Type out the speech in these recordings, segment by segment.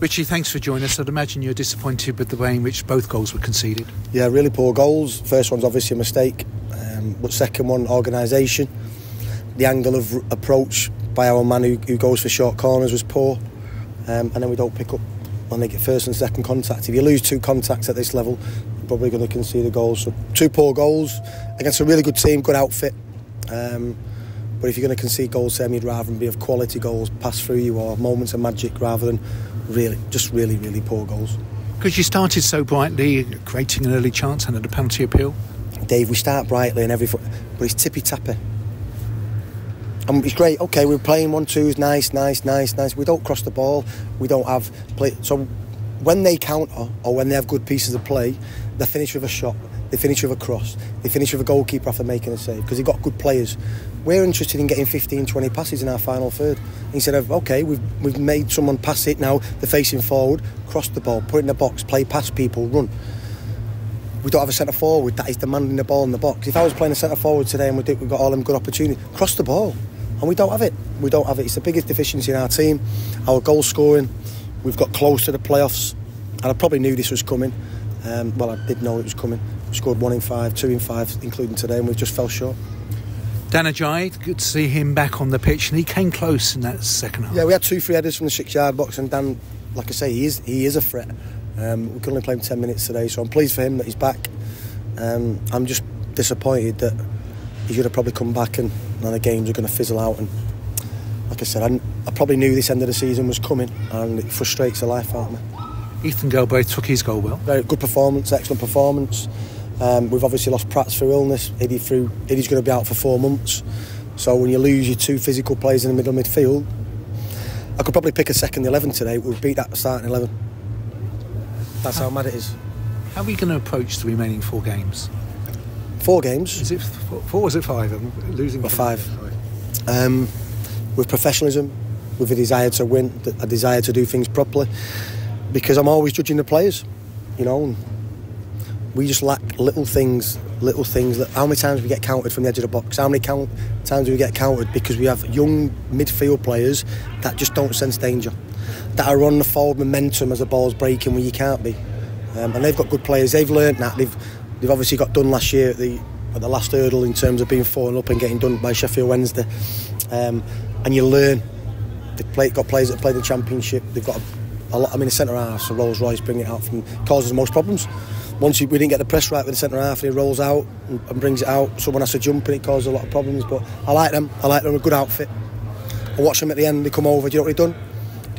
Richie, thanks for joining us. I'd imagine you're disappointed with the way in which both goals were conceded. Yeah, really poor goals. First one's obviously a mistake, um, but second one, organisation. The angle of approach by our man who, who goes for short corners was poor, um, and then we don't pick up when they get first and second contact. If you lose two contacts at this level, you're probably going to concede a goal. So two poor goals against a really good team, good outfit. Um, but if you're going to concede goals, Sam, you'd rather them be of quality goals, pass through you, or moments of magic, rather than really, just really, really poor goals. Because you started so brightly, creating an early chance and had a penalty appeal. Dave, we start brightly and every foot, but it's tippy tappy. And it's great. Okay, we're playing one twos, nice, nice, nice, nice. We don't cross the ball. We don't have play. So when they counter or when they have good pieces of play, they finish with a shot. They finish with a cross. They finish with a goalkeeper after making a save because they've got good players. We're interested in getting 15, 20 passes in our final third instead of okay, we've we've made someone pass it now. They're facing forward, cross the ball, put it in the box, play past people, run we don't have a centre forward that is demanding the ball in the box. If I was playing a centre forward today and we did, we've got all them good opportunities, cross the ball, and we don't have it. We don't have it. It's the biggest deficiency in our team. Our goal scoring, we've got close to the playoffs, and I probably knew this was coming. Um, well, I did know it was coming. We scored one in five, two in five, including today, and we just fell short. Dan Agyei, good to see him back on the pitch, and he came close in that second half. Yeah, we had two free headers from the six-yard box, and Dan, like I say, he is he is a threat. Um, we could only play him 10 minutes today, so I'm pleased for him that he's back. Um, I'm just disappointed that he should have probably come back and, and the games are going to fizzle out. And like I said, I, I, probably knew this end of the season was coming, and it frustrates the life out of me. Ethan Galbraith took his goal well. Very good performance, excellent performance. Um, we've obviously lost Pratt through illness. Eddie through Eddie's going to be out for four months. So when you lose your two physical players in the middle of midfield, I could probably pick a second eleven today. We'll beat that starting eleven. That's how mad it is. How are we going to approach the remaining four games? Four games. Is it four, four is it five? I'm losing. Or five. Um, with professionalism, with a desire to win, a desire to do things properly. Because I'm always judging the players, you know. We just lack little things, little things. How many times we get counted from the edge of the box? How many count, times do we get counted because we have young midfield players that just don't sense danger? that are on the forward momentum as the ball's breaking when you can't be. Um, and they've got good players. They've learned that. They've they've obviously got done last year at the at the last hurdle in terms of being falling up and getting done by Sheffield Wednesday. Um, and you learn. They've play, got players that play the championship. They've got a, a lot. I mean, the centre half, so Rolls Royce bring it out from causes most problems. Once we didn't get the press right with the centre half, and he rolls out and, brings it out. Someone has to jump, and it causes a lot of problems. But I like them. I like them. A good outfit. I watch them at the end. They come over. Do you know what they've done?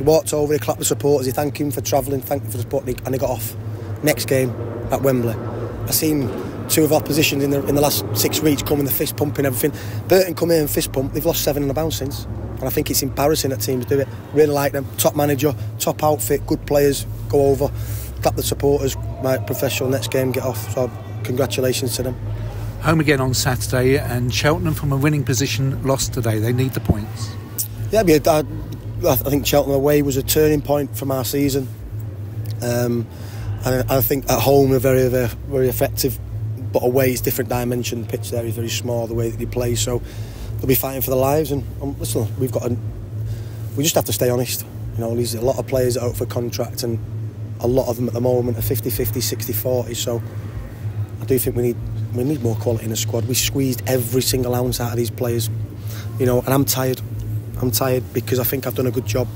He walked over, he clapped the supporters, he thanked him for travelling, thanked him for the support, and he, and he got off. Next game at Wembley, I seen two of our positions in the in the last six weeks coming, the fist pumping everything. Burton come in and fist pump. They've lost seven in a bounce since, and I think it's embarrassing that teams do it. Really like them. Top manager, top outfit, good players. Go over, clap the supporters. My professional next game get off. So congratulations to them. Home again on Saturday, and Cheltenham from a winning position lost today. They need the points. Yeah, I, I think Cheltenham away was a turning point from our season. Um, and I think at home we're very, very, very effective, but away it's different dimension. The pitch there is very small, the way that they play, so they'll be fighting for their lives. And um, listen, we've got, a, we just have to stay honest. You know, there's a lot of players out for contract, and a lot of them at the moment are 50, 50, 60, 40. So I do think we need we need more quality in the squad. We squeezed every single ounce out of these players, you know, and I'm tired. I'm tired because I think I've done a good job.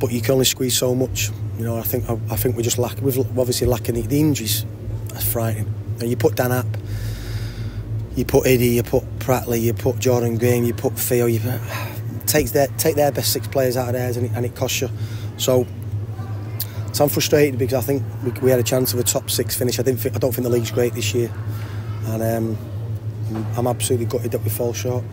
But you can only squeeze so much. You know, I think I, I think we just lack. We've obviously lacking the, the injuries. That's frightening. You put Dan up, you put Eddie, you put Pratley, you put Jordan Graham, you put Theo. You takes their take their best six players out of theirs, and it, and it costs you. So, so I'm frustrated because I think we, we had a chance of a top six finish. I didn't. Think, I don't think the league's great this year, and um, I'm absolutely gutted that we fall short.